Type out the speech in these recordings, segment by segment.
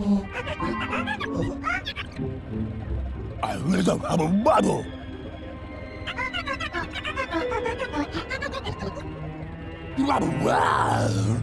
I little bubble bubble. Bubble wow.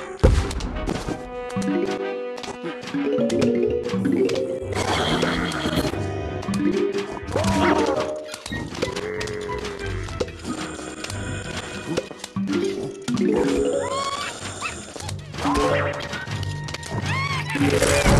Thank